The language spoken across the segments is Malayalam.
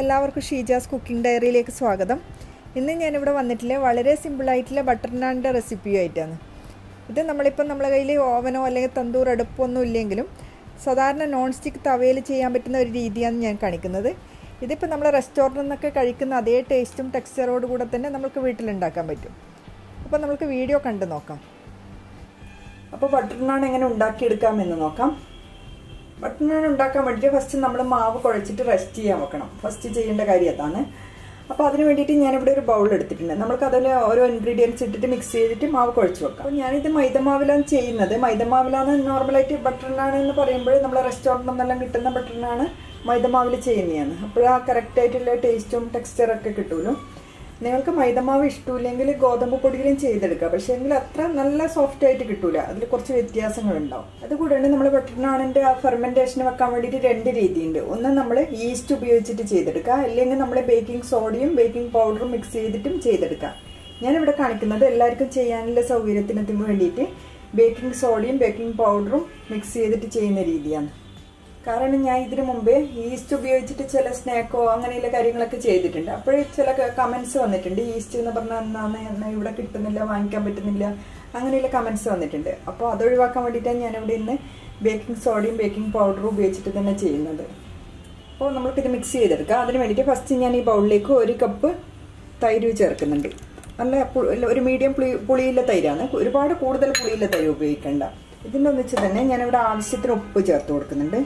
എല്ലാവർക്കും ഷീജാസ് കുക്കിംഗ് ഡയറിയിലേക്ക് സ്വാഗതം. ഇന്ന് ഞാനിവിടെ വന്നിട്ടില്ല വളരെ സിമ്പിളായിട്ടുള്ള ബട്ടർ നാണിന്റെ റെസിപ്പിയുമായിട്ടാണ് ഇത് നമ്മളിപ്പോൾ നമ്മളെ കയ്യിൽ ഓവനോ അല്ലെങ്കിൽ തന്തൂർ അടുപ്പോ ഒന്നും ഇല്ലെങ്കിലും സാധാരണ നോൺ സ്റ്റിക്ക് തവയിൽ ചെയ്യാൻ പറ്റുന്ന ഒരു രീതിയാണ് ഞാൻ കാണിക്കുന്നത്. ഇതിപ്പോൾ നമ്മൾ റെസ്റ്റോറന്റിൽ നിന്നൊക്കെ കഴിക്കുന്ന അതേ ടേസ്റ്റും ടെക്സ്ചറോട് കൂടെ തന്നെ നമുക്ക് വീട്ടിലുണ്ടാക്കാൻ പറ്റും. അപ്പോൾ നമുക്ക് വീഡിയോ കണ്ടു നോക്കാം. അപ്പോൾ ബട്ടർ നാൺ എങ്ങനെ ഉണ്ടാക്കിയെടുക്കാമെന്ന് നോക്കാം. ബട്ടർ നാൻ ഉണ്ടാക്കാൻ വേണ്ടിയിട്ട് ഫസ്റ്റ് നമ്മൾ മാവ് കുഴച്ചിട്ട് റെസ്റ്റ് ചെയ്യാൻ വെക്കണം. ഫസ്റ്റ് ചെയ്യേണ്ട കാര്യം അതാണ്. അപ്പോൾ അതിന് വേണ്ടിയിട്ട് ഞാനിവിടെ ഒരു ബൗൾ എടുത്തിട്ടുണ്ട്. നമുക്ക് അതിൽ ഓരോ ഇൻഗ്രീഡിയൻസ് ഇട്ടിട്ട് മിക്സ് ചെയ്തിട്ട് മാവ് കുഴച്ച് വെക്കാം. അപ്പോൾ ഞാനിത് മൈദമാവിലാണ് ചെയ്യുന്നത്. മൈദമാവിലാണ് നോർമലായിട്ട് ബട്ടർ നാൻ എന്ന് പറയുമ്പോൾ നമ്മൾ റെസ്റ്റോറന്റിൽ നിന്നെല്ലാം കിട്ടുന്ന ബട്ടർ നാണ് മൈദമാവിൽ ചെയ്യുന്നതാണ്. അപ്പോൾ ആ കറക്റ്റായിട്ടുള്ള ടേസ്റ്റും ടെക്സ്ചറൊക്കെ കിട്ടുമല്ലോ നിങ്ങൾക്ക് മൈദമാവ് ഇഷ്ടമില്ലെങ്കിൽ ഗോതമ്പ് പൊടിയിലും ചെയ്തെടുക്കാം പക്ഷേ എങ്കിൽ അത്ര നല്ല സോഫ്റ്റ് ആയിട്ട് കിട്ടൂല. അതിൽ കുറച്ച് വ്യത്യാസങ്ങളുണ്ടാവും. അതുകൂടാണ്ട് നമ്മൾ ബട്ടർനാണിന്റെ ആ ഫെർമെന്റേഷൻ വെക്കാൻ വേണ്ടിയിട്ട് രണ്ട് രീതിയുണ്ട്. ഒന്ന് നമ്മൾ ഈസ്റ്റ് ഉപയോഗിച്ചിട്ട് ചെയ്തെടുക്കുക. അല്ലെങ്കിൽ നമ്മൾ ബേക്കിംഗ് സോഡയും ബേക്കിംഗ് പൗഡറും മിക്സ് ചെയ്തിട്ടും ചെയ്തെടുക്കാം ഞാനിവിടെ കാണിക്കുന്നത് എല്ലാവർക്കും ചെയ്യാനുള്ള സൗകര്യത്തിന് വേണ്ടിയിട്ട് ബേക്കിംഗ് സോഡയും ബേക്കിംഗ് പൗഡറും മിക്സ് ചെയ്തിട്ട് ചെയ്യുന്ന രീതിയാണ്. കാരണം ഞാൻ ഇതിനു മുമ്പേ ഈസ്റ്റ് ഉപയോഗിച്ചിട്ട് ചില സ്നാക്കോ അങ്ങനെയുള്ള കാര്യങ്ങളൊക്കെ ചെയ്തിട്ടുണ്ട്. അപ്പോഴേ ചില കമൻസ് വന്നിട്ടുണ്ട്. ഈസ്റ്റ് എന്ന് പറഞ്ഞാൽ എന്നാണ് ഇവിടെ കിട്ടുന്നില്ല വാങ്ങിക്കാൻ പറ്റുന്നില്ല അങ്ങനെയുള്ള കമൻസ് വന്നിട്ടുണ്ട്. അപ്പോൾ അതൊഴിവാക്കാൻ വേണ്ടിയിട്ടാണ് ഞാൻ ഇവിടെ ഇന്ന് ബേക്കിംഗ് സോഡയും ബേക്കിംഗ് പൗഡറും ഉപയോഗിച്ചിട്ട് തന്നെ ചെയ്യുന്നത്. അപ്പോൾ നമ്മൾക്കിത് മിക്സ് ചെയ്തെടുക്കാം. അതിന് വേണ്ടിയിട്ട് ഫസ്റ്റ് ഞാൻ ഈ ബൗളിലേക്ക് ഒരു കപ്പ് തൈര് ചേർക്കുന്നുണ്ട്. നല്ല ഒരു മീഡിയം പുളി പുളിയിലെ തൈരാണ്. ഒരുപാട് കൂടുതൽ പുളിയിലെ തൈര് ഉപയോഗിക്കേണ്ട. ഇതിന്റെ ഒന്നിച്ച് തന്നെ ഞാനിവിടെ ആവശ്യത്തിന് ഉപ്പ് ചേർത്ത് കൊടുക്കുന്നുണ്ട്.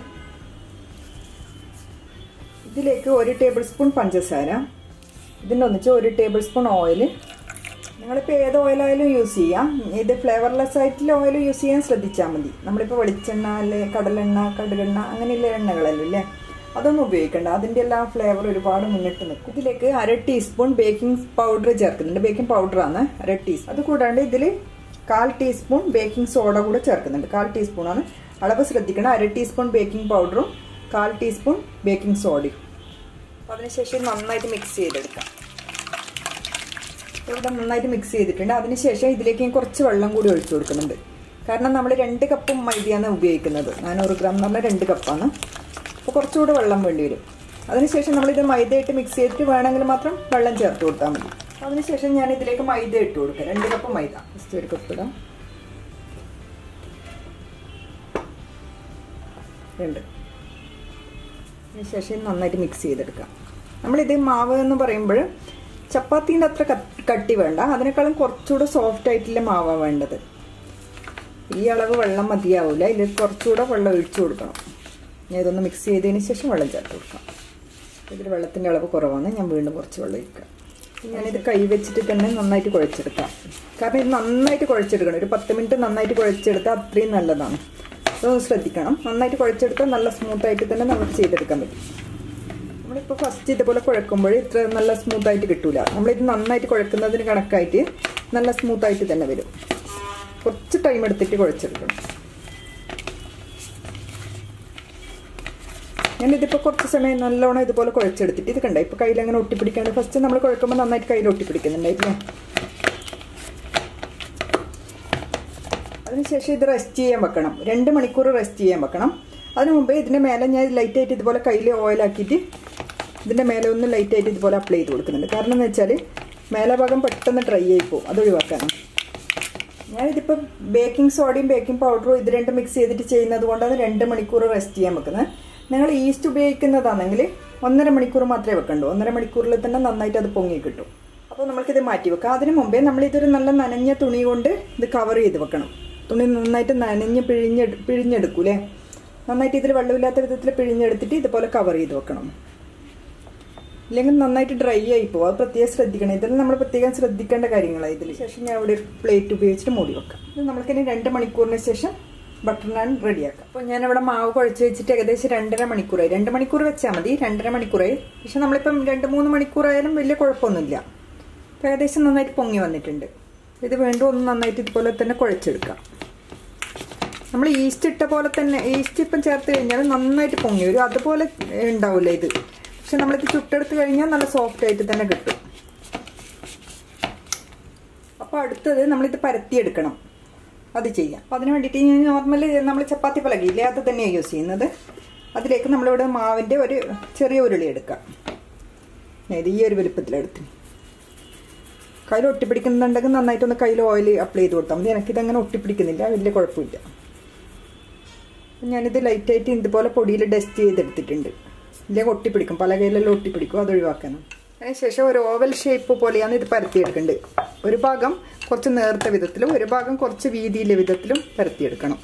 ഇതിലേക്ക് ഒരു ടേബിൾ സ്പൂൺ പഞ്ചസാര ഇതിന്റെ ഒന്നിച്ച് ഒരു ടേബിൾ സ്പൂൺ ഓയിൽ. നിങ്ങളിപ്പോൾ ഏത് ഓയിലായാലും യൂസ് ചെയ്യാം. ഇത് ഫ്ലേവർലെസ് ആയിട്ടുള്ള ഓയിൽ യൂസ് ചെയ്യാൻ ശ്രദ്ധിച്ചാൽ മതി. നമ്മളിപ്പോൾ വെളിച്ചെണ്ണ അല്ലെ കടലെണ്ണ കടുകെണ്ണ അങ്ങനെയുള്ള എണ്ണകളല്ലോ അല്ലേ അതൊന്നും ഉപയോഗിക്കണ്ട. അതിന്റെ എല്ലാം ഫ്ലേവർ ഒരുപാട് മുന്നിട്ട് നിൽക്കും. ഇതിലേക്ക് അര ടീസ്പൂൺ ബേക്കിംഗ് പൗഡർ ചേർക്കുന്നുണ്ട്. ബേക്കിംഗ് പൗഡറാണ് അര ടീസ്പൂൺ അത് കൂടാണ്ട് ഇതിൽ കാൽ ടീസ്പൂൺ ബേക്കിംഗ് സോഡ കൂടെ ചേർക്കുന്നുണ്ട്. കാൽ ടീസ്പൂണാണ് അളവ് ശ്രദ്ധിക്കണം. അര ടീസ്പൂൺ ബേക്കിംഗ് പൗഡറും കാൽ ടീസ്പൂൺ ബേക്കിംഗ് സോഡയും അപ്പോൾ അതിനുശേഷം നന്നായിട്ട് മിക്സ് ചെയ്തെടുക്കാം. ഇവിടെ നന്നായിട്ട് മിക്സ് ചെയ്തിട്ടുണ്ട്. അതിനുശേഷം ഇതിലേക്ക് ഞാൻ കുറച്ച് വെള്ളം കൂടി ഒഴിച്ചു കൊടുക്കുന്നുണ്ട്. കാരണം നമ്മൾ രണ്ട് കപ്പും മൈദയാണ് ഉപയോഗിക്കുന്നത്. നാനൂറ് ഗ്രാം നമ്മൾ രണ്ട് കപ്പാണ് അപ്പോൾ കുറച്ചുകൂടെ വെള്ളം വേണ്ടി വരും. അതിനുശേഷം നമ്മളിത് മൈദയിട്ട് മിക്സ് ചെയ്തിട്ട് വേണമെങ്കിൽ മാത്രം വെള്ളം ചേർത്ത് കൊടുത്താൽ മതി. അതിനുശേഷം ഞാൻ ഇതിലേക്ക് മൈദ ഇട്ട് കൊടുക്കാം. രണ്ട് കപ്പ് മൈദ. ജസ്റ്റ് ഒരു കപ്പ് ഇടാം. രണ്ട്. അതിനുശേഷം നന്നായിട്ട് മിക്സ് ചെയ്തെടുക്കാം നമ്മളിത് മാവ് എന്ന് പറയുമ്പോൾ ചപ്പാത്തീന്റെ അത്ര കട്ടി വേണ്ട. അതിനേക്കാളും കുറച്ചുകൂടെ സോഫ്റ്റ് ആയിട്ടുള്ള മാവാണ് വേണ്ടത്. ഈ അളവ് വെള്ളം മതിയാവില്ല ഇതിൽ കുറച്ചുകൂടെ വെള്ളം ഒഴിച്ചു കൊടുക്കണം. ഞാൻ ഇതൊന്ന് മിക്സ് ചെയ്തതിന് ശേഷം വെള്ളം ചേർത്ത് കൊടുക്കാം. ഇതിൽ വെള്ളത്തിന്റെ അളവ് കുറവാണ്. ഞാൻ വീണ്ടും കുറച്ച് വെള്ളം ഒഴിക്കാം. ഞാനിത് കൈ വെച്ചിട്ട് തന്നെ നന്നായിട്ട് കുഴച്ചെടുക്കാം. കാരണം ഇത് നന്നായിട്ട് കുഴച്ചെടുക്കണം. ഒരു പത്ത് മിനിറ്റ് നന്നായിട്ട് കുഴച്ചെടുത്താൽ അത്രയും നല്ലതാണ്. അതൊന്ന് ശ്രദ്ധിക്കണം. നന്നായിട്ട് കുഴച്ചെടുത്താൽ നല്ല സ്മൂത്തായിട്ട് തന്നെ നമുക്ക് ചെയ്തെടുക്കാൻ പറ്റും. നമ്മളിപ്പോൾ ഫസ്റ്റ് ഇതുപോലെ കുഴക്കുമ്പോൾ ഇത്ര നല്ല സ്മൂത്തായിട്ട് കിട്ടൂല. നമ്മളിത് നന്നായിട്ട് കുഴക്കുന്നതിന് കണക്കായിട്ട് നല്ല സ്മൂത്തായിട്ട് തന്നെ വരും. കുറച്ച് ടൈം എടുത്തിട്ട് കുഴച്ചെടുക്കണം. ഞാനിതിപ്പോൾ കുറച്ച് സമയം നല്ലോണം ഇതുപോലെ കുഴച്ചെടുത്തിട്ട് ഇത് കണ്ട? ഇപ്പോൾ കയ്യിൽ അങ്ങനെ ഒട്ടിപ്പിടിക്കാണ്ട് ഫസ്റ്റ് നമ്മൾ കുഴക്കുമ്പോൾ നന്നായിട്ട് കയ്യിൽ ഒട്ടിപ്പിടിക്കുന്നുണ്ടായില്ലേ അതിനുശേഷം ഇത് റെസ്റ്റ് ചെയ്യാൻ വെക്കണം. രണ്ട് മണിക്കൂർ റെസ്റ്റ് ചെയ്യാൻ വെക്കണം. അതിന് മുമ്പേ ഇതിന്റെ മേലെ ഞാൻ ലൈറ്റായിട്ട് ഇതുപോലെ കയ്യിൽ ഓയിലാക്കിയിട്ട് ഇതിന്റെ മേലെ ഒന്ന് ലൈറ്റായിട്ട് ഇതുപോലെ അപ്ലൈ ചെയ്ത് കൊടുക്കുന്നുണ്ട്. കാരണം എന്ന് വെച്ചാൽ മേലെ ഭാഗം പെട്ടെന്ന് ഡ്രൈ ആയി പോകും. അത് ഒഴിവാക്കാനാണ്. ഞാനിതിപ്പോൾ ബേക്കിംഗ് സോഡയും ബേക്കിംഗ് പൗഡറും ഇത് രണ്ടും മിക്സ് ചെയ്തിട്ട് ചെയ്യുന്നത് കൊണ്ടാണ് രണ്ട് മണിക്കൂർ റെസ്റ്റ് ചെയ്യാൻ വെക്കുന്നത്. നിങ്ങൾ ഈസ്റ്റ് ഉപയോഗിക്കുന്നതാണെങ്കിൽ ഒന്നര മണിക്കൂർ മാത്രമേ വെക്കണ്ടൂ. ഒന്നര മണിക്കൂറിൽ തന്നെ നന്നായിട്ട് അത് പൊങ്ങി കിട്ടും. അപ്പോൾ നമ്മൾക്കിത് മാറ്റി വെക്കാം. അതിന് മുമ്പേ നമ്മളിതൊരു നല്ല നനഞ്ഞ തുണി കൊണ്ട് ഇത് കവർ ചെയ്ത് വെക്കണം. തുണി നന്നായിട്ട് നനഞ്ഞ് പിഴിഞ്ഞ് പിഴിഞ്ഞെടുക്കൂലേ? നന്നായിട്ട് ഇതിൽ വെള്ളമില്ലാത്ത വിധത്തിൽ പിഴിഞ്ഞെടുത്തിട്ട് ഇതുപോലെ കവർ ചെയ്ത് വെക്കണം. ഇല്ലെങ്കിൽ നന്നായിട്ട് ഡ്രൈ ആയി പോകും അത് പ്രത്യേകം ശ്രദ്ധിക്കണം. ഇതിൽ നമ്മൾ പ്രത്യേകം ശ്രദ്ധിക്കേണ്ട കാര്യങ്ങളാണ് ഇതിൽ ശേഷം ഞാൻ ഇവിടെ പ്ലേറ്റ് ഉപയോഗിച്ചിട്ട് മൂടി വെക്കാം. ഇത് നമ്മൾക്കിനി രണ്ട് മണിക്കൂറിന് ശേഷം ബട്ടർ നാൻ റെഡിയാക്കാം അപ്പോൾ ഞാനിവിടെ മാവ് കുഴച്ച് വെച്ചിട്ട് ഏകദേശം രണ്ടര മണിക്കൂറായി. രണ്ട് മണിക്കൂർ വെച്ചാൽ മതി. രണ്ടര മണിക്കൂറായി. പക്ഷെ നമ്മളിപ്പം രണ്ട് മൂന്ന് മണിക്കൂറായാലും വലിയ കുഴപ്പമൊന്നുമില്ല. അപ്പോൾ ഏകദേശം നന്നായിട്ട് പൊങ്ങി വന്നിട്ടുണ്ട്. ഇത് വീണ്ടും ഒന്ന് നന്നായിട്ട് ഇതുപോലെ തന്നെ കുഴച്ചെടുക്കാം. നമ്മൾ ഈസ്റ്റ് ഇട്ട പോലെ തന്നെ ഈസ്റ്റ് ഇപ്പം ചേർത്ത് കഴിഞ്ഞാൽ നന്നായിട്ട് പൊങ്ങി വരും. അതുപോലെ ഉണ്ടാവില്ല ഇത്. പക്ഷെ നമ്മളിത് ചുട്ടെടുത്ത് കഴിഞ്ഞാൽ നല്ല സോഫ്റ്റ് ആയിട്ട് തന്നെ കിട്ടും. അപ്പോൾ അടുത്തത് നമ്മളിത് പരത്തിയെടുക്കണം. അത് ചെയ്യാം. അപ്പോൾ അതിന് വേണ്ടിയിട്ട് ഞാൻ നോർമലി നമ്മൾ ചപ്പാത്തി പലകയില്ലേ അത് തന്നെയാണ് യൂസ് ചെയ്യുന്നത്. അതിലേക്ക് നമ്മളിവിടെ മാവിന്റെ ഒരു ചെറിയ ഉരുളി എടുക്കാം. ഇത് ഈ ഒരു വലുപ്പത്തിലെടുത്തിന് കയ്യിൽ ഒട്ടിപ്പിടിക്കുന്നുണ്ടെങ്കിൽ നന്നായിട്ടൊന്ന് കയ്യിൽ ഓയിൽ അപ്ലൈ ചെയ്ത് കൊടുത്താൽ മതി. എനിക്കിതങ്ങനെ ഒട്ടിപ്പിടിക്കുന്നില്ല. വലിയ കുഴപ്പമില്ല. ഞാനിത് ലൈറ്റായിട്ട് ഇതുപോലെ പൊടിയിൽ ഡസ്റ്റ് ചെയ്തെടുത്തിട്ടുണ്ട്. ഇല്ലെങ്കിൽ ഒട്ടിപ്പിടിക്കും. പല കയ്യിലെല്ലാം ഒട്ടിപ്പിടിക്കും. അത് ഒഴിവാക്കണം. അതിനുശേഷം ഒരു ഓവൽ ഷേപ്പ് പോലെയാണ് ഇത് പരത്തിയെടുക്കേണ്ടത്. ഒരു ഭാഗം കുറച്ച് നേർത്ത വിധത്തിലും ഒരു ഭാഗം കുറച്ച് വീതിയിലെ വിധത്തിലും പരത്തിയെടുക്കണം.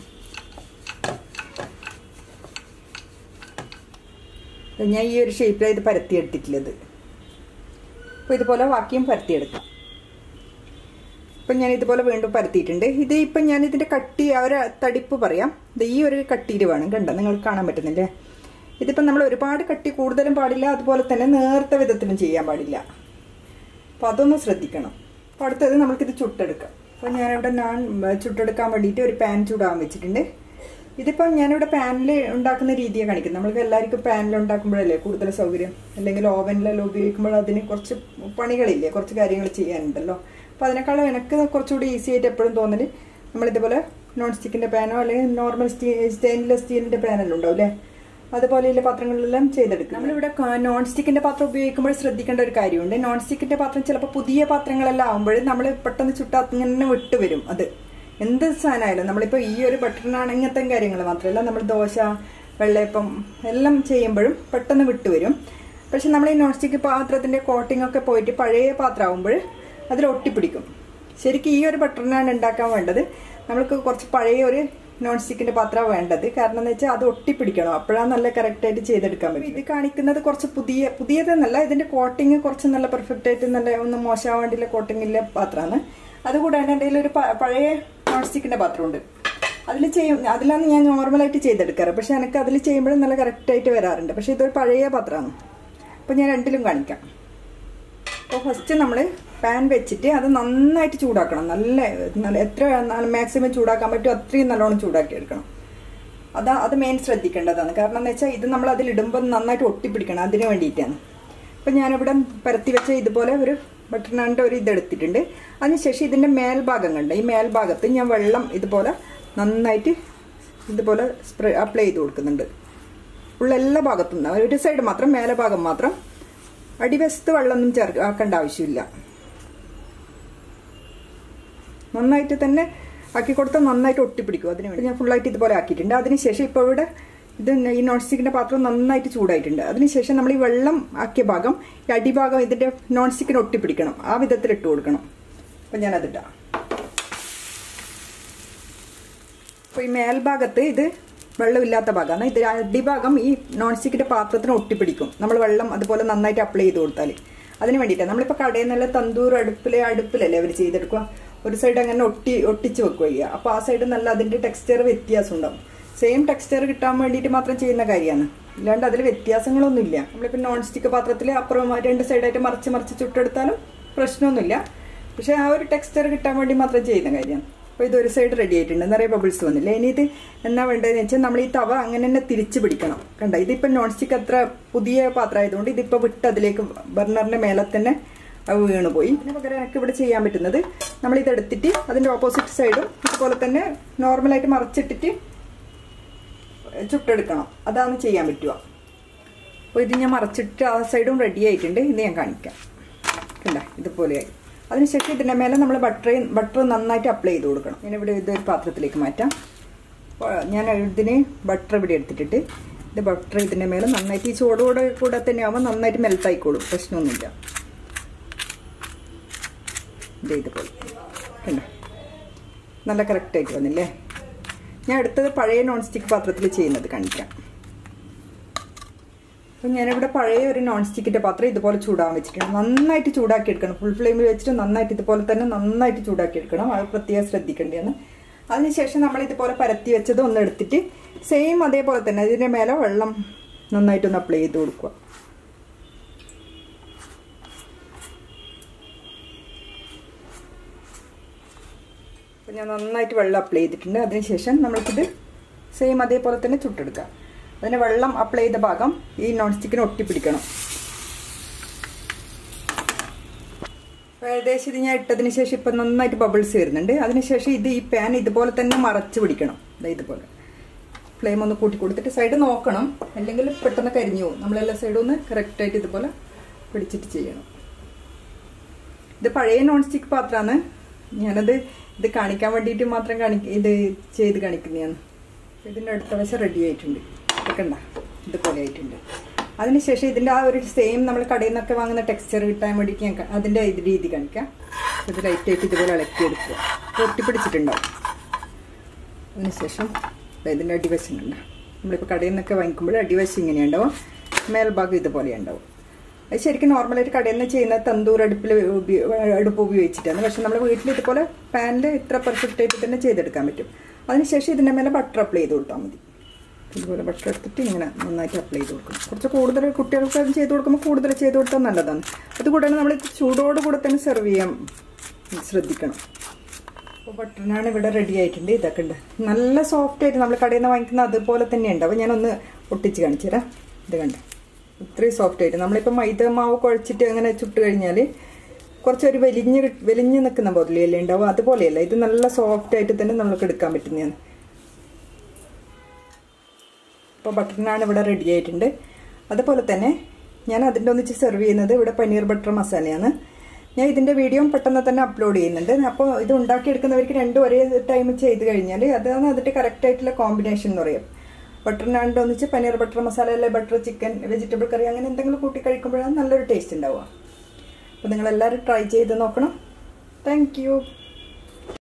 ഞാൻ ഈ ഒരു ഷേപ്പിലാണ് ഇത് പരത്തിയെടുത്തിട്ടുള്ളത്. അപ്പോൾ ഇതുപോലെ ബാക്കിയും പരത്തിയെടുക്കാം. ഇപ്പം ഞാൻ ഇതുപോലെ വീണ്ടും പരത്തിയിട്ടുണ്ട്. ഇത് ഇപ്പം ഞാൻ ഇതിന്റെ കട്ടി ഒരു തടിപ്പ് പറയാം. ഇത് ഈ ഒരു കട്ടിയിൽ വേണം കണ്ടോ? നിങ്ങൾക്ക് കാണാൻ പറ്റുന്നില്ലേ? ഇതിപ്പം നമ്മൾ ഒരുപാട് കട്ടി കൂടുതലും പാടില്ല അതുപോലെ തന്നെ നേർത്ത വിധത്തിലും ചെയ്യാൻ പാടില്ല. അപ്പോൾ അതൊന്ന് ശ്രദ്ധിക്കണം. അപ്പോൾ അടുത്തത് നമുക്കിത് ചുട്ടെടുക്കാം. അപ്പോൾ ഞാനിവിടെ ഞാൻ ചുട്ടെടുക്കാൻ വേണ്ടിയിട്ട് ഒരു പാൻ ചൂടാൻ വെച്ചിട്ടുണ്ട്. ഇതിപ്പം ഞാനിവിടെ പാനിൽ ഉണ്ടാക്കുന്ന രീതിയെ കാണിക്കുന്നത്. നമ്മൾക്ക് എല്ലാവർക്കും പാനിൽ ഉണ്ടാക്കുമ്പോഴല്ലേ കൂടുതൽ സൗകര്യം? അല്ലെങ്കിൽ ഓവനിലെല്ലാം ഉപയോഗിക്കുമ്പോൾ അതിന് കുറച്ച് പണികളില്ലേ? കുറച്ച് കാര്യങ്ങൾ ചെയ്യാനുണ്ടല്ലോ. അപ്പോൾ അതിനേക്കാളും എനിക്ക് കുറച്ചുകൂടി ഈസി ആയിട്ട് എപ്പോഴും തോന്നൽ നമ്മളിതുപോലെ നോൺ സ്റ്റിക്കിന്റെ പാനോ അല്ലെങ്കിൽ നോർമൽ സ്റ്റീ സ്റ്റെയിൻലെസ് സ്റ്റീലിന്റെ പാനെല്ലാം ഉണ്ടാവും അല്ലേ അതുപോലെയുള്ള പാത്രങ്ങളിലെല്ലാം ചെയ്തെടുക്കും. നമ്മളിവിടെ നോൺ സ്റ്റിക്കിന്റെ പാത്രം ഉപയോഗിക്കുമ്പോൾ ശ്രദ്ധിക്കേണ്ട ഒരു കാര്യമുണ്ട്. നോൺ സ്റ്റിക്കിന്റെ പാത്രം ചിലപ്പോൾ പുതിയ പാത്രങ്ങളെല്ലാം ആകുമ്പോൾ നമ്മൾ പെട്ടെന്ന് ചുട്ടാ ഇങ്ങനെ വിട്ടുവരും അത്. എന്ത് സാധനമായാലും നമ്മളിപ്പോൾ ഈ ഒരു ബട്ടറിനാണ് ഇങ്ങനത്തെ കാര്യങ്ങൾ മാത്രമല്ല നമ്മൾ ദോശ വെള്ളയപ്പം എല്ലാം ചെയ്യുമ്പോഴും പെട്ടെന്ന് വിട്ടുവരും പക്ഷെ നമ്മൾ ഈ നോൺ സ്റ്റിക്ക് പാത്രത്തിന്റെ കോട്ടിംഗ് ഒക്കെ പോയിട്ട് പഴയ പാത്രമാകുമ്പോൾ അതിൽ ഒട്ടിപ്പിടിക്കും ശരിക്കും ഈ ഒരു ബട്ടറിനാണ് ഉണ്ടാക്കാൻ വേണ്ടത്. നമ്മൾക്ക് കുറച്ച് പഴയ ഒരു നോൺ സ്റ്റിക്കിന്റെ പാത്രം വേണ്ടത്. കാരണം എന്ന് വെച്ചാൽ അത് ഒട്ടിപ്പിടിക്കണം. അപ്പോഴാണ് നല്ല കറക്റ്റായിട്ട് ചെയ്തെടുക്കാൻ പറ്റും ഇത് കാണിക്കുന്നത് കുറച്ച് പുതിയ പുതിയതെന്നല്ല ഇതിന്റെ കോട്ടിങ് കുറച്ച് നല്ല പെർഫെക്റ്റ് ആയിട്ട് നല്ല ഒന്ന് മോശമാവേണ്ടിയുള്ള കോട്ടിങ്ങിലെ പാത്രമാണ്. അതുകൂടാണ്ട് എന്റെ ഒരു പഴയ നോൺ സ്റ്റിക്കിന്റെ പാത്രമുണ്ട്. അതിൽ ചെയ്യും അതിലാണ് ഞാൻ നോർമലായിട്ട് ചെയ്തെടുക്കാറ്. പക്ഷെ എനിക്ക് അതിൽ ചെയ്യുമ്പോഴും നല്ല കറക്റ്റായിട്ട് വരാറുണ്ട്. പക്ഷെ ഇതൊരു പഴയ പാത്രമാണ്. അപ്പോൾ ഞാൻ രണ്ടിലും കാണിക്കാം. അപ്പോൾ ഫസ്റ്റ് നമ്മൾ പാൻ വെച്ചിട്ട് അത് നന്നായിട്ട് ചൂടാക്കണം. നല്ല നല്ല എത്ര മാക്സിമം ചൂടാക്കാൻ പറ്റും അത്രയും നല്ലോണം ചൂടാക്കി എടുക്കണം അതാ അത് മെയിൻ ശ്രദ്ധിക്കേണ്ടതാണ്. കാരണം എന്ന് വെച്ചാൽ ഇത് നമ്മൾ അതിൽ ഇടുമ്പോൾ നന്നായിട്ട് ഒട്ടിപ്പിടിക്കണം. അതിന് വേണ്ടിയിട്ടാണ്. അപ്പം ഞാനിവിടെ പരത്തി വെച്ച ഇതുപോലെ ഒരു ബട്ടർ നാണിന്റെ ഒരു ഇതെടുത്തിട്ടുണ്ട് അതിനുശേഷം ഇതിന്റെ മേൽഭാഗം കണ്ട് ഈ മേൽഭാഗത്ത് ഞാൻ വെള്ളം ഇതുപോലെ നന്നായിട്ട് ഇതുപോലെ സ്പ്രേ അപ്ലൈ ചെയ്ത് കൊടുക്കുന്നുണ്ട്. ഉള്ള എല്ലാ ഭാഗത്തും ഒരു സൈഡ് മാത്രം മേലെ ഭാഗം മാത്രം അടിവശത്ത് വെള്ളമൊന്നും ചേർക്കാക്കേണ്ട ആവശ്യമില്ല. നന്നായിട്ട് തന്നെ ആക്കി കൊടുത്താൽ നന്നായിട്ട് ഒട്ടിപ്പിടിക്കും അതിന് വേണ്ടി. ഞാൻ ഫുള്ളായിട്ട് ഇതുപോലെ ആക്കിയിട്ടുണ്ട്. അതിനുശേഷം ഇപ്പോൾ ഇവിടെ ഇത് ഈ നോൺ സ്റ്റിക്കിന്റെ പാത്രം നന്നായിട്ട് ചൂടായിട്ടുണ്ട്. അതിനുശേഷം നമ്മൾ ഈ വെള്ളം ആക്കിയ ഭാഗം ഈ അടിഭാഗം ഇതിന്റെ നോൺ സ്റ്റിക്കിന് ഒട്ടിപ്പിടിക്കണം. ആ വിധത്തിൽ ഇട്ട് കൊടുക്കണം. അപ്പം ഞാനതിട്ടാം അപ്പോൾ ഈ മേൽഭാഗത്ത് ഇത് വെള്ളമില്ലാത്ത ഭാഗമാണ്. ഇത് അടിഭാഗം ഈ നോൺ സ്റ്റിക്കിന്റെ പാത്രത്തിന് ഒട്ടിപ്പിടിക്കും. നമ്മൾ വെള്ളം അതുപോലെ നന്നായിട്ട് അപ്ലൈ ചെയ്ത് കൊടുത്താൽ അതിന് വേണ്ടിയിട്ടാണ് നമ്മളിപ്പോൾ കടയിൽ നിന്നുള്ള തന്തൂർ അടുപ്പിലെ അടുപ്പിലല്ലേ അവർ ചെയ്തെടുക്കുക? ഒരു സൈഡ് അങ്ങനെ ഒട്ടി ഒട്ടിച്ച് വെക്കുക ചെയ്യുക. അപ്പോൾ ആ സൈഡ് നല്ല അതിന്റെ ടെക്സ്ചർ വ്യത്യാസം ഉണ്ടാവും. സെയിം ടെക്സ്ചർ കിട്ടാൻ വേണ്ടിയിട്ട് മാത്രം ചെയ്യുന്ന കാര്യമാണ്. ഇല്ലാണ്ട് അതിൽ വ്യത്യാസങ്ങളൊന്നുമില്ല. നമ്മളിപ്പോൾ നോൺ സ്റ്റിക്ക് പാത്രത്തിൽ അപ്പുറം രണ്ട് സൈഡായിട്ട് മറിച്ച് മറിച്ച് ചുട്ടെടുത്താലും പ്രശ്നമൊന്നുമില്ല. പക്ഷേ ആ ഒരു ടെക്സ്ചർ കിട്ടാൻ വേണ്ടി മാത്രം ചെയ്യുന്ന കാര്യമാണ്. അപ്പോൾ ഇത് ഒരു സൈഡ് റെഡി ആയിട്ടുണ്ട്. നിറയെ ബബിൾസ് വന്നില്ല? ഇനി ഇത് എന്നാ വേണ്ടതെന്ന് വെച്ചാൽ നമ്മൾ ഈ തവ അങ്ങനെ തന്നെ തിരിച്ച് പിടിക്കണം. കണ്ട? ഇതിപ്പോൾ നോൺ സ്റ്റിക്ക് അത്ര പുതിയ പാത്രമായതുകൊണ്ട് ഇതിപ്പോൾ വിട്ട് അതിലേക്ക് ബർണറിന്റെ മേലെ തന്നെ അത് വീണ് പോയി ഇതിന് പകരം എനിക്ക് ഇവിടെ ചെയ്യാൻ പറ്റുന്നത് നമ്മൾ ഇത് എടുത്തിട്ട് അതിന്റെ ഓപ്പോസിറ്റ് സൈഡും ഇതുപോലെ തന്നെ നോർമലായിട്ട് മറിച്ചിട്ടിട്ട് ചുട്ടെടുക്കണം. അതാണ് ചെയ്യാൻ പറ്റുക. അപ്പോൾ ഇത് ഞാൻ മറച്ചിട്ട് ആ സൈഡും റെഡി ആയിട്ടുണ്ട്. ഇത് ഞാൻ കാണിക്കാം. കണ്ട? ഇതുപോലെയായി. അതിനുശേഷം ഇതിന്റെ മേലെ നമ്മൾ ബട്ടർ ബട്ടർ നന്നായിട്ട് അപ്ലൈ ചെയ്ത് കൊടുക്കണം. ഞാൻ ഇവിടെ ഇതൊരു പാത്രത്തിലേക്ക് മാറ്റാം. ഞാൻ ഇതിന് ബട്ടർ ഇവിടെ എടുത്തിട്ടിട്ട് ഇത് ബട്ടർ ഇതിന്റെ മേലെ നന്നായിട്ട് ഈ ചൂടോടെ കൂടെ തന്നെ ആകുമ്പോൾ നന്നായിട്ട് മെൽട്ടായിക്കോളും പ്രശ്നമൊന്നുമില്ല. ഇതുപോലെ കണ്ടോ? നല്ല കറക്റ്റായിട്ട് വന്നില്ലേ? ഞാൻ അടുത്തത് പഴയ നോൺ സ്റ്റിക്ക് പാത്രത്തിൽ ചെയ്യുന്നത് കാണിക്കാം. അപ്പം ഞാനിവിടെ പഴയ ഒരു നോൺ സ്റ്റിക്കിന്റെ പാത്രം ഇതുപോലെ ചൂടാൻ വെച്ചിട്ടുണ്ട്. നന്നായിട്ട് ചൂടാക്കി എടുക്കണം. ഫുൾ ഫ്ലെയിമിൽ വെച്ചിട്ട് നന്നായിട്ട് ഇതുപോലെ തന്നെ നന്നായിട്ട് ചൂടാക്കി എടുക്കണം. അത് പ്രത്യേകം ശ്രദ്ധിക്കേണ്ടതാണ്. അതിനുശേഷം നമ്മൾ ഇതുപോലെ പരത്തി വെച്ചത് ഒന്ന് എടുത്തിട്ട് സെയിം അതേപോലെ തന്നെ അതിന്റെ മേലെ വെള്ളം നന്നായിട്ടൊന്ന് അപ്ലൈ ചെയ്ത് കൊടുക്കുക. ഞാൻ നന്നായിട്ട് വെള്ളം അപ്ലൈ ചെയ്തിട്ടുണ്ട്. അതിനുശേഷം നമ്മൾക്കിത് സെയിം അതേപോലെ തന്നെ ചുട്ടെടുക്കാം. അതിന് വെള്ളം അപ്ലൈ ചെയ്ത ഭാഗം ഈ നോൺ സ്റ്റിക്കിന് ഒട്ടിപ്പിടിക്കണം. ഏകദേശം ഇത് ഞാൻ ഇട്ടതിന് ശേഷം ഇപ്പം നന്നായിട്ട് ബബിൾസ് വരുന്നുണ്ട്. അതിനുശേഷം ഇത് ഈ പാൻ ഇതുപോലെ തന്നെ മറച്ച് പിടിക്കണം. ഇതുപോലെ. ഫ്ലെയിം ഒന്ന് കൂട്ടി കൊടുത്തിട്ട് സൈഡ് നോക്കണം. അല്ലെങ്കിൽ പെട്ടെന്ന് കരിഞ്ഞു പോകും. നമ്മളെല്ലാ സൈഡും ഒന്ന് കറക്റ്റായിട്ട് ഇതുപോലെ പിടിച്ചിട്ട് ചെയ്യണം. ഇത് പഴയ നോൺ സ്റ്റിക്ക് പാത്രമാണ്. ഞാനത് ഇത് കാണിക്കാൻ വേണ്ടിയിട്ട് മാത്രം കാണിക്ക ഇത് ചെയ്ത് കാണിക്കുന്നതാണ്. ഇതിന്റെ അടുത്ത വശം റെഡി ആയിട്ടുണ്ട്. ഇതൊക്കെ ഉണ്ടാ ഇതുപോലെ ആയിട്ടുണ്ട്. അതിനുശേഷം ഇതിന്റെ ആ ഒരു സെയിം നമ്മൾ കടയിൽ നിന്നൊക്കെ വാങ്ങുന്ന ടെക്സ്ചർ കിട്ടാൻ വേണ്ടിയിട്ട് ഞാൻ അതിന്റെ ഇത് രീതി കാണിക്കാം. ഇത് ലൈറ്റായിട്ട് ഇതുപോലെ ഇളക്കിയെടുക്കുക പൊട്ടിപ്പിടിച്ചിട്ടുണ്ടാവും അതിനുശേഷം ഇതിന്റെ അടിവശം ഉണ്ടാവും നമ്മളിപ്പോൾ കടയിൽ നിന്നൊക്കെ വാങ്ങിക്കുമ്പോൾ അടിവശം ഇങ്ങനെയുണ്ടാവും. മേൽഭാഗം ഇതുപോലെ ഉണ്ടാവും. അത് ശരിക്കും നോർമലായിട്ട് കടയിൽ നിന്ന് ചെയ്യുന്ന തന്തൂർ അടുപ്പിൽ അടുപ്പ് ഉപയോഗിച്ചിട്ടാണ്. പക്ഷെ നമ്മൾ വീട്ടിൽ ഇതുപോലെ പാനിൽ ഇത്ര പെർഫെക്റ്റ് ആയിട്ട് തന്നെ ചെയ്തെടുക്കാൻ പറ്റും. അതിനുശേഷം ഇതിന്റെ മേലെ ബട്ടർ അപ്ലൈ ചെയ്ത് കൊടുത്താൽ മതി. ഇതുപോലെ ബട്ടർ എടുത്തിട്ട് ഇങ്ങനെ നന്നായിട്ട് അപ്ലൈ ചെയ്ത് കൊടുക്കണം. കുറച്ച് കൂടുതൽ കുട്ടികൾക്ക് അത് ചെയ്ത് കൊടുക്കുമ്പോൾ കൂടുതൽ ചെയ്ത് കൊടുത്താൽ നല്ലതാണ്. അതുകൂടാതെ നമ്മൾ ചൂടോട് കൂടെ തന്നെ സെർവ് ചെയ്യാൻ ശ്രദ്ധിക്കണം. അപ്പോൾ ബട്ടറിനാണ് ഇവിടെ റെഡി ആയിട്ടുണ്ട്. ഇതൊക്കെ ഉണ്ട്. നല്ല സോഫ്റ്റ് ആയിട്ട് നമ്മൾ കടയിൽ നിന്ന് വാങ്ങിക്കുന്ന അതുപോലെ തന്നെ ഉണ്ട് അപ്പോൾ ഞാനൊന്ന് ഒട്ടിച്ച് കാണിച്ചു തരാം ഇത് കണ്ട. ഇത്രയും സോഫ്റ്റ് ആയിട്ട്. നമ്മളിപ്പോൾ മൈദ മാവ് കുഴച്ചിട്ട് അങ്ങനെ ചുട്ട് കഴിഞ്ഞാൽ കുറച്ചൊരു വലിഞ്ഞ് വലിഞ്ഞ് നിൽക്കുന്ന പോലെയല്ലേ ഉണ്ടാവും അതുപോലെയല്ല ഇത് നല്ല സോഫ്റ്റ് ആയിട്ട് തന്നെ നമുക്ക് എടുക്കാൻ പറ്റുന്നതാണ്. അപ്പോൾ ബട്ടറിനാണ് ഇവിടെ റെഡി ആയിട്ടുണ്ട്. അതുപോലെ തന്നെ ഞാൻ അതിന്റെ ഒന്നിച്ച് സെർവ് ചെയ്യുന്നത് ഇവിടെ പനീർ ബട്ടർ മസാലയാണ് ഞാൻ ഇതിന്റെ വീഡിയോ പെട്ടെന്ന് തന്നെ അപ്ലോഡ് ചെയ്യുന്നുണ്ട്. അപ്പോൾ ഇത് ഉണ്ടാക്കിയെടുക്കുന്നവർക്ക് രണ്ടും ഒരേ ടൈം ചെയ്ത് കഴിഞ്ഞാൽ അതാണ് അതിന്റെ കറക്റ്റ് ആയിട്ടുള്ള കോമ്പിനേഷൻ എന്ന് പറയും. ബട്ടർ നാണ്ട് ഒന്നിച്ച് പനീർ ബട്ടർ മസാല അല്ലെ ബട്ടർ ചിക്കൻ വെജിറ്റബിൾ കറി അങ്ങനെ എന്തെങ്കിലും കൂട്ടി കഴിക്കുമ്പോഴാണ് നല്ലൊരു ടേസ്റ്റ് ഉണ്ടാവുക. അപ്പോൾ നിങ്ങളെല്ലാവരും ട്രൈ ചെയ്ത് നോക്കണം. താങ്ക്